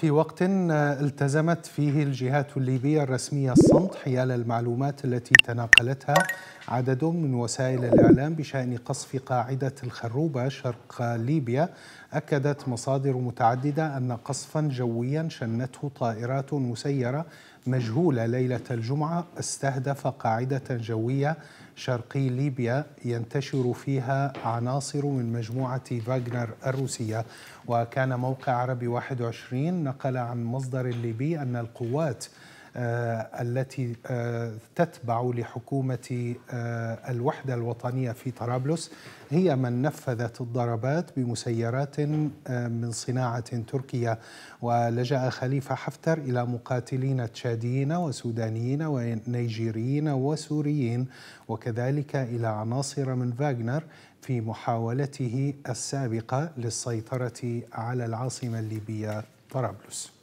في وقت التزمت فيه الجهات الليبية الرسمية الصمت حيال المعلومات التي تناقلتها عدد من وسائل الإعلام بشأن قصف قاعدة الخروبة شرق ليبيا. أكدت مصادر متعددة أن قصفا جويا شنته طائرات مسيرة مجهولة ليلة الجمعة استهدف قاعدة جوية شرقي ليبيا ينتشر فيها عناصر من مجموعة فاغنر الروسية. وكان موقع عربي 21 نقل عن مصدر ليبي أن القوات التي آه، تتبع لحكومة آه، الوحدة الوطنية في طرابلس هي من نفذت الضربات بمسيرات من صناعة تركية. ولجأ خليفة حفتر إلى مقاتلين تشاديين وسودانيين ونيجيريين وسوريين وكذلك إلى عناصر من فاغنر في محاولته السابقة للسيطرة على العاصمة الليبية طرابلس.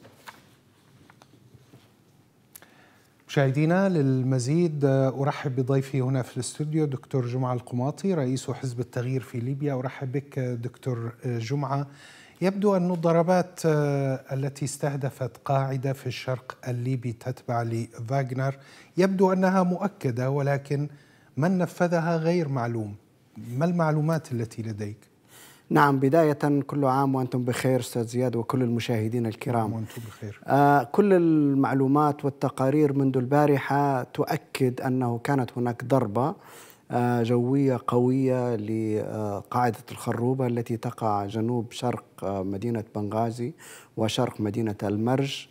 مشاهدينا للمزيد أرحب بضيفي هنا في الاستوديو دكتور جمعة القماطي رئيس حزب التغيير في ليبيا. أرحب بك دكتور جمعة. يبدو أن الضربات التي استهدفت قاعدة في الشرق الليبي تتبع لفاغنر يبدو أنها مؤكدة ولكن من نفذها غير معلوم؟ ما المعلومات التي لديك؟ نعم بداية كل عام وأنتم بخير أستاذ زياد وكل المشاهدين الكرام. وأنتم بخير. آه كل المعلومات والتقارير منذ البارحة تؤكد أنه كانت هناك ضربة آه جوية قوية لقاعدة الخروبة التي تقع جنوب شرق آه مدينة بنغازي وشرق مدينة المرج.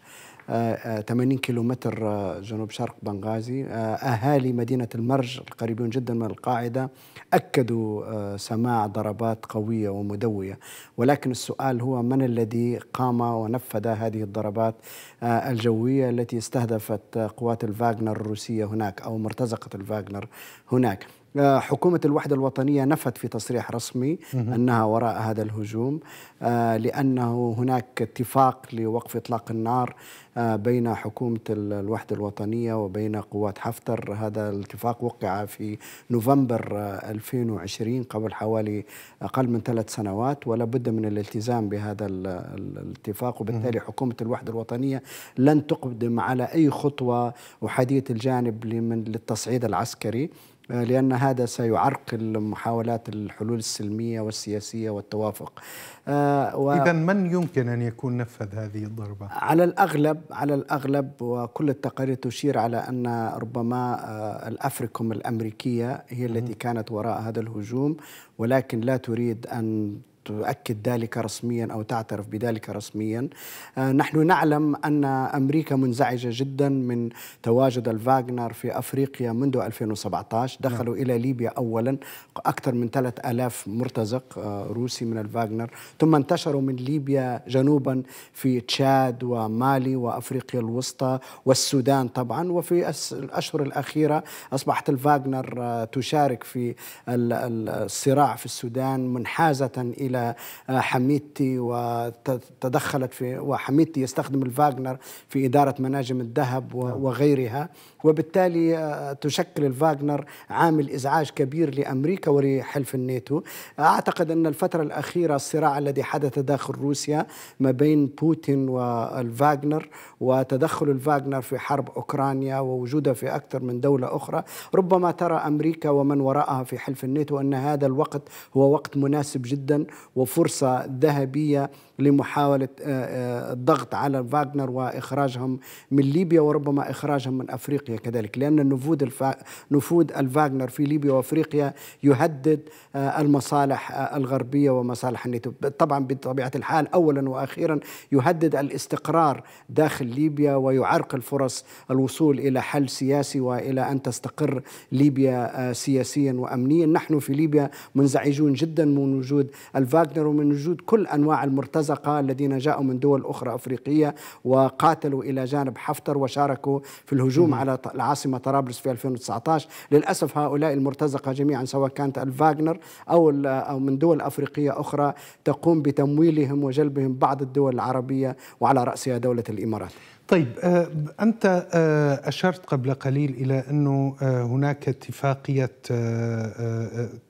80 كيلومتر جنوب شرق بنغازي. أهالي مدينة المرج القريبون جدا من القاعدة أكدوا سماع ضربات قوية ومدوية. ولكن السؤال هو من الذي قام ونفذ هذه الضربات الجوية التي استهدفت قوات الفاغنر الروسية هناك أو مرتزقة الفاغنر هناك؟ آه، حكومة الوحدة الوطنية نفت في تصريح رسمي أنها وراء هذا الهجوم آه، لأنه هناك اتفاق لوقف إطلاق النار آه، بين حكومة الوحدة الوطنية وبين قوات حفتر. هذا الاتفاق وقع في نوفمبر 2020 قبل حوالي أقل من ثلاث سنوات ولا بد من الالتزام بهذا الاتفاق. وبالتالي حكومة الوحدة الوطنية لن تقدم على أي خطوة أحادية الجانب للتصعيد العسكري. آه، لأن هذا سيعرقل محاولات الحلول السلمية والسياسية والتوافق آه و... إذا من يمكن أن يكون نفذ هذه الضربة؟ على الأغلب على الأغلب وكل التقارير تشير على أن ربما آه الأفريكوم الأمريكية هي التي كانت وراء هذا الهجوم ولكن لا تريد أن تؤكد ذلك رسميا أو تعترف بذلك رسميا آه، نحن نعلم أن أمريكا منزعجة جدا من تواجد الفاغنر في أفريقيا منذ 2017 نعم. دخلوا نعم. إلى ليبيا اولا أكثر من 3000 مرتزق آه، روسي من الفاغنر ثم انتشروا من ليبيا جنوبا في تشاد ومالي وأفريقيا الوسطى والسودان طبعا وفي الأشهر الأخيرة أصبحت الفاغنر آه، تشارك في الصراع في السودان منحازة إلى إلى آه، حميدتي وتدخلت في وحميدتي يستخدم الفاغنر في إدارة مناجم الذهب نعم. وغيرها وبالتالي آه، تشكل الفاغنر عامل إزعاج كبير لأمريكا ولحلف الناتو أعتقد أن الفترة الأخيرة الصراع الذي حدث داخل روسيا ما بين بوتين والفاغنر وتدخل الفاغنر في حرب أوكرانيا ووجودها في أكثر من دولة أخرى ربما ترى أمريكا ومن وراءها في حلف الناتو أن هذا الوقت هو وقت مناسب جدا وفرصة ذهبية لمحاولة آه، آه، الضغط على فاغنر وإخراجهم من ليبيا وربما إخراجهم من أفريقيا كذلك. لأن نفوذ الفا... نفوذ الفاغنر في ليبيا وأفريقيا يهدد آه، المصالح الغربية ومصالح الناتو. طبعا بطبيعة الحال أولا وأخيرا يهدد الاستقرار داخل ليبيا ويعرقل فرص الوصول إلى حل سياسي وإلى أن تستقر ليبيا سياسيا وأمنيا. نحن في ليبيا منزعجون جدا من وجود الفاغنر ومن وجود كل أنواع المرتزقة الذين جاءوا من دول أخرى أفريقية وقاتلوا إلى جانب حفتر وشاركوا في الهجوم على العاصمة طرابلس في 2019 للأسف هؤلاء المرتزقة جميعا سواء كانت الفاغنر أو, أو من دول أفريقية أخرى تقوم بتمويلهم وجلبهم بعض الدول العربية وعلى رأسها دولة الإمارات. طيب آه، أنت آه، أشرت قبل قليل إلى أنه آه، هناك اتفاقية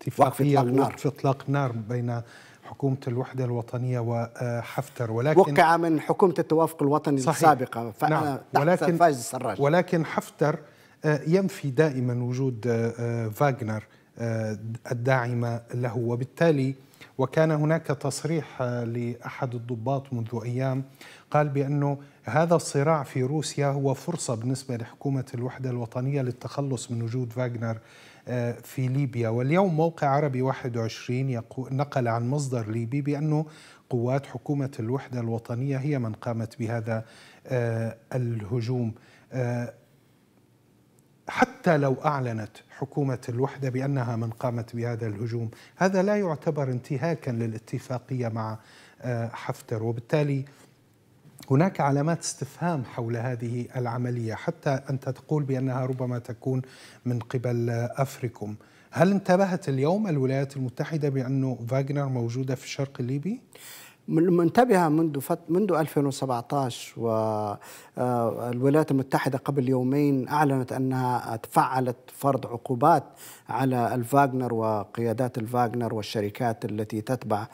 اتفاقية وقف إطلاق نار بين حكومة الوحدة الوطنية وحفتر ولكن وقع من حكومة التوافق الوطني صحيح. السابقة نعم. ولكن فايز السراج ولكن حفتر ينفي دائما وجود فاغنر الداعمة له وبالتالي وكان هناك تصريح لأحد الضباط منذ أيام قال بأنه هذا الصراع في روسيا هو فرصة بالنسبة لحكومة الوحدة الوطنية للتخلص من وجود فاغنر في ليبيا. واليوم موقع عربي 21 نقل عن مصدر ليبي بأنه قوات حكومة الوحدة الوطنية هي من قامت بهذا الهجوم. حتى لو أعلنت حكومة الوحدة بأنها من قامت بهذا الهجوم. هذا لا يعتبر انتهاكا للاتفاقية مع حفتر. وبالتالي هناك علامات استفهام حول هذه العملية حتى أنت تقول بأنها ربما تكون من قبل أفريكوم. هل انتبهت اليوم الولايات المتحدة بأنه فاغنر موجودة في الشرق الليبي؟ منتبهة منذ فت... منذ 2017 والولايات المتحدة قبل يومين أعلنت أنها تفعلت فرض عقوبات على الفاغنر وقيادات الفاغنر والشركات التي تتبع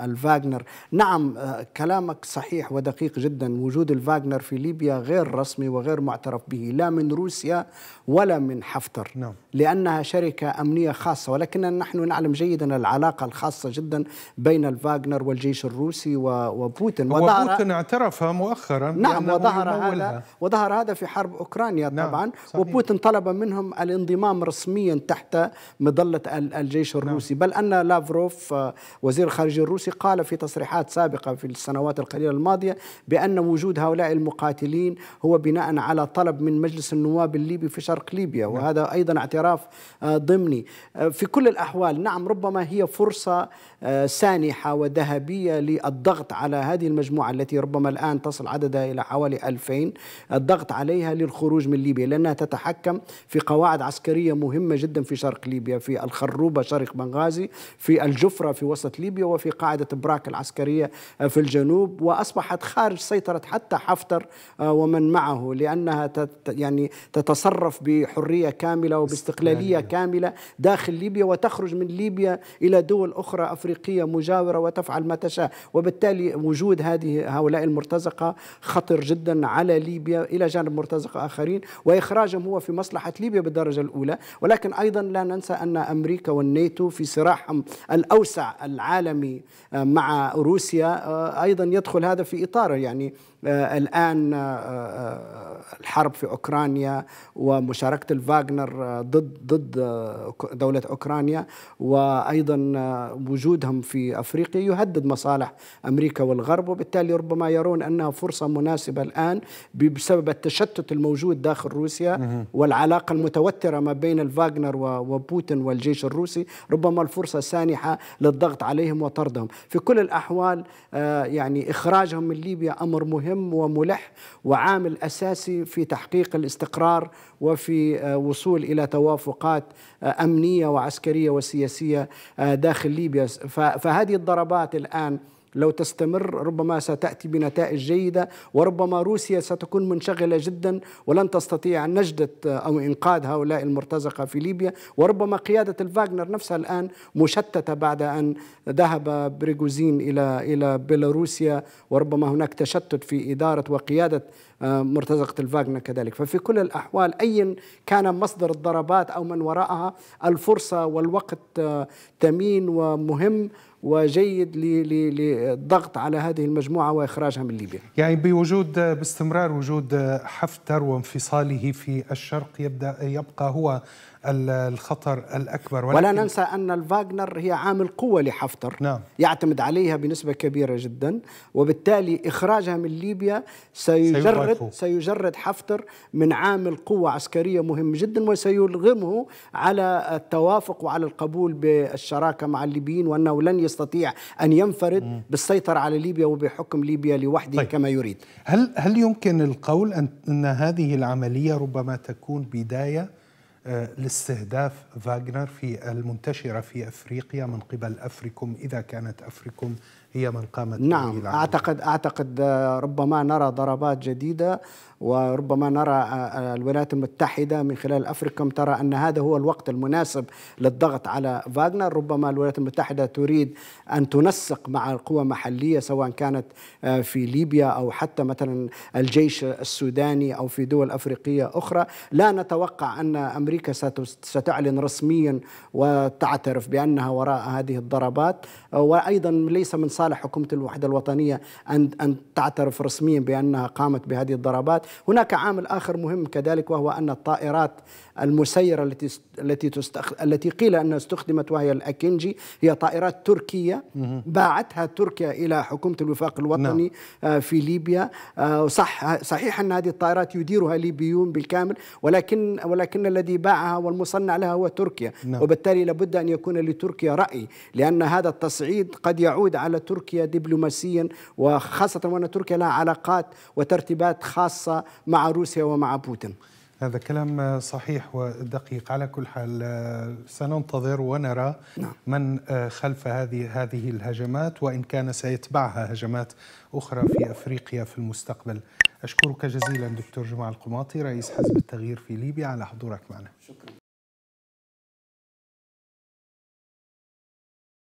الفاغنر. نعم كلامك صحيح ودقيق جدا. وجود الفاغنر في ليبيا غير رسمي وغير معترف به لا من روسيا ولا من حفتر نعم. لأنها شركة أمنية خاصة. ولكننا نحن نعلم جيدا العلاقة الخاصة جدا بين الفاغنر والجيش الروسي وبوتين. وظهر بوتين اعترف مؤخرا نعم وظهر هذا وظهر هذا في حرب أوكرانيا نعم طبعا. صحيح. وبوتين طلب منهم الانضمام رسميا تحت مظلة الجيش الروسي نعم. بل أن لافروف وزير الخارجية الروسي قال في تصريحات سابقة في السنوات القليلة الماضية بأن وجود هؤلاء المقاتلين هو بناء على طلب من مجلس النواب الليبي في شرق ليبيا نعم. وهذا أيضا اعتراف ضمني في كل الأحوال نعم ربما هي فرصة سانحة وذهبية للضغط على هذه المجموعة التي ربما الآن تصل عددها إلى حوالي 2000 الضغط عليها للخروج من ليبيا لأنها تتحكم في قواعد عسكرية مهمة جدا في شرق ليبيا في الخروبة شرق بنغازي في الجفرة في وسط ليبيا وفي قاعدة براك العسكرية في الجنوب. وأصبحت خارج سيطرة حتى حفتر ومن معه لأنها يعني تتصرف بحرية كاملة وباستقلالية كاملة داخل ليبيا وتخرج من ليبيا إلى دول أخرى أفريقية مجاورة وتفعل ما تشاء. وبالتالي وجود هذه هؤلاء المرتزقة خطر جدا على ليبيا إلى جانب مرتزقة آخرين وإخراجهم هو في مصلحة ليبيا بالدرجة الأولى. ولكن أيضا لا ننسى أن أمريكا والناتو في صراعهم الأوسع العالمي مع روسيا أيضا يدخل هذا في إطاره يعني الآن الحرب في أوكرانيا ومشاركة الفاغنر ضد ضد دولة أوكرانيا وأيضا وجودهم في أفريقيا يهدد مصالح أمريكا والغرب. وبالتالي ربما يرون أنها فرصة مناسبة الآن بسبب التشتت الموجود داخل روسيا والعلاقة المتوترة ما بين الفاغنر وبوتين والجيش الروسي ربما الفرصة سانحة للضغط عليهم وطردهم. في كل الأحوال يعني إخراجهم من ليبيا أمر مهم وملح وعامل أساسي في تحقيق الاستقرار وفي وصول إلى توافقات أمنية وعسكرية وسياسية داخل ليبيا. فهذه الضربات الآن لو تستمر ربما ستأتي بنتائج جيدة وربما روسيا ستكون منشغلة جدا ولن تستطيع نجدة أو إنقاذ هؤلاء المرتزقة في ليبيا. وربما قيادة الفاغنر نفسها الآن مشتتة بعد أن ذهب بريغوزين إلى إلى بيلاروسيا. وربما هناك تشتت في إدارة وقيادة مرتزقة الفاغنر كذلك. ففي كل الأحوال أيا كان مصدر الضربات أو من وراءها الفرصة والوقت ثمين ومهم. وجيد للضغط على هذه المجموعة وإخراجها من ليبيا. يعني بوجود باستمرار وجود حفتر وانفصاله في الشرق يبدأ يبقى هو الخطر الأكبر. ولكن ولا ننسى أن الفاغنر هي عامل قوة لحفتر. نعم. يعتمد عليها بنسبة كبيرة جدا وبالتالي إخراجها من ليبيا سيجرد سيجرد حفتر من عامل قوة عسكرية مهم جدا وسيلغمه على التوافق وعلى القبول بالشراكة مع الليبيين وأنه لن يستطيع أن ينفرد. بالسيطرة على ليبيا وبحكم ليبيا لوحده طيب. كما يريد هل هل يمكن القول أن, أن هذه العملية ربما تكون بداية لاستهداف فاغنر في المنتشرة في أفريقيا من قبل أفريكوم إذا كانت أفريكوم هي من قامت نعم أعتقد أعتقد ربما نرى ضربات جديدة وربما نرى آه، آه، الولايات المتحدة من خلال أفريكوم ترى أن هذا هو الوقت المناسب للضغط على فاغنر. ربما الولايات المتحدة تريد أن تنسق مع القوى المحلية سواء كانت آه، في ليبيا أو حتى مثلا الجيش السوداني أو في دول أفريقية أخرى. لا نتوقع أن أمريكا ستعلن رسميا وتعترف بأنها وراء هذه الضربات. وأيضا ليس من صالح حكومة الوحدة الوطنية أن أن تعترف رسميا بأنها قامت بهذه الضربات. هناك عامل آخر مهم كذلك وهو أن الطائرات المسيرة التي التي تستخ... التي قيل أنها استخدمت وهي الأكنجي هي طائرات تركية. باعتها تركيا إلى حكومة الوفاق الوطني نعم. في ليبيا. آه، صح صحيح أن هذه الطائرات يديرها ليبيون بالكامل ولكن ولكن الذي باعها والمصنع لها هو تركيا. نعم. وبالتالي لابد أن يكون لتركيا رأي لأن هذا التصعيد قد يعود على تركيا دبلوماسيا وخاصة وأن تركيا لها علاقات وترتيبات خاصة مع روسيا ومع بوتين. هذا كلام صحيح ودقيق. على كل حال سننتظر ونرى نعم. من خلف هذه هذه الهجمات وإن كان سيتبعها هجمات أخرى في أفريقيا في المستقبل. أشكرك جزيلا دكتور جمال القماطي رئيس حزب التغيير في ليبيا. على حضورك معنا. شكرا.